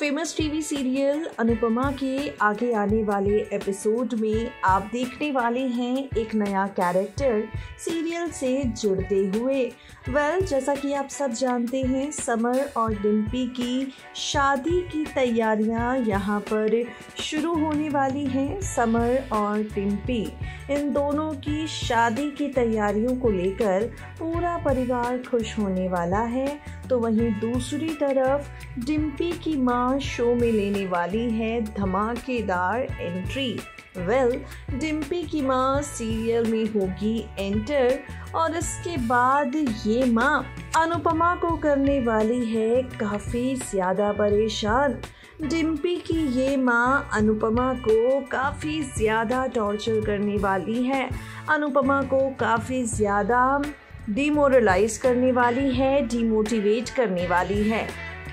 Famous TV serial Anupama के आगे आने वाले एपिसोड में आप देखने वाले हैं एक नया कैरेक्टर सीरियल से जुड़ते हुए। वेल well, जैसा कि आप सब जानते हैं समर और डिम्पी की शादी की तैयारियाँ यहाँ पर शुरू होने वाली हैं समर और डिम्पी इन दोनों की शादी की तैयारियों को लेकर पूरा परिवार खुश होने वाला है। तो वहीं दूसरी तरफ़ डिम्पी की माँ शो में लेने वाली है धमाकेदार एंट्री वेल well, डिम्पी की माँ सीरियल में होगी एंटर और इसके बाद ये माँ अनुपमा को करने वाली है काफ़ी ज़्यादा परेशान. डिम्पी की ये माँ अनुपमा को काफ़ी ज़्यादा टॉर्चर करने वाली है. अनुपमा को काफ़ी ज़्यादा डिमोरलाइज करने वाली है, डिमोटिवेट करने वाली है।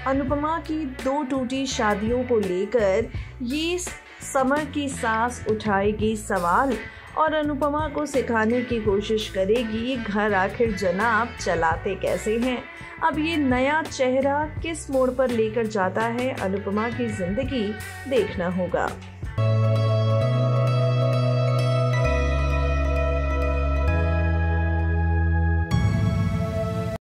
अनुपमा की दो टूटी शादियों को लेकर ये समर की सांस उठाएगी सवाल और अनुपमा को सिखाने की कोशिश करेगी, घर आखिर जनाब चलाते कैसे हैं? अब ये नया चेहरा किस मोड़ पर लेकर जाता है? अनुपमा की ज़िंदगी देखना होगा।